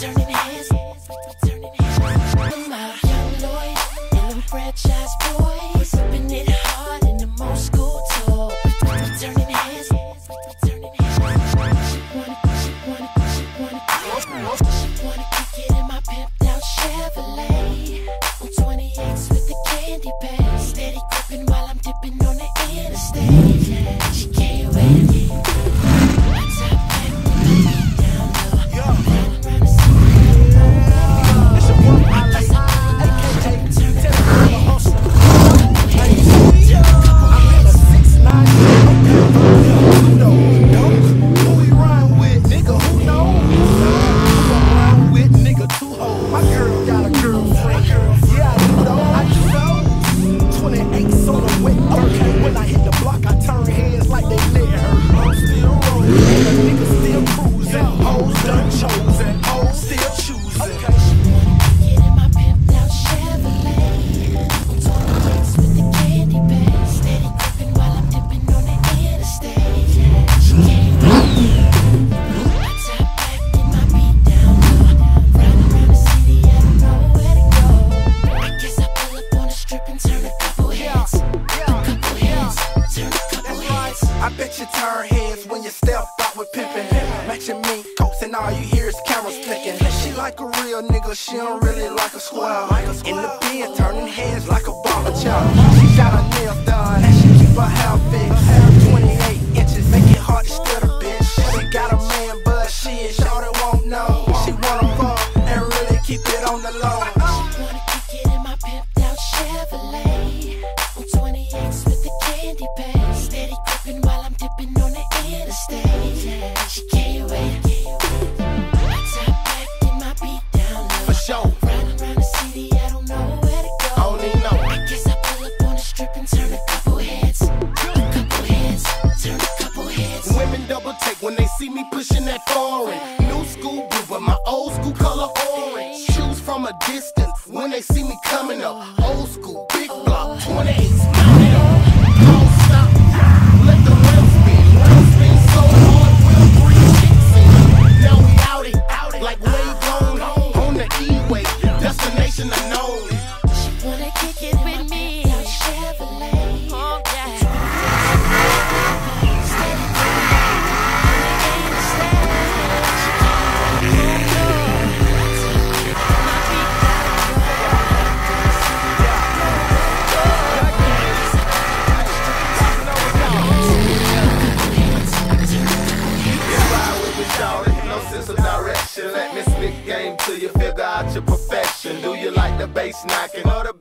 turning heads, turning heads. Out young Lloyd and Dem Franchize Boyz, Coats and all you hear is cameras clicking. She like a real nigga, she don't really like a square. In the bin, turning heads like a barber child. She got her nails done and she keep her hair fixed. 28 inches, make it hard to steal the bitch. She got a man, but she is sure they won't know. She wanna fuck and really keep it on the low. She wanna kick it in my pimped out Chevrolet. 28s with the candy bag, steady gripping while I'm dipping on the interstate. See me pushing that foreign. New school blue, but my old school color orange. Shoes from a distance when they see me coming up. Old school, big block, 28s, the bass knocking. Or the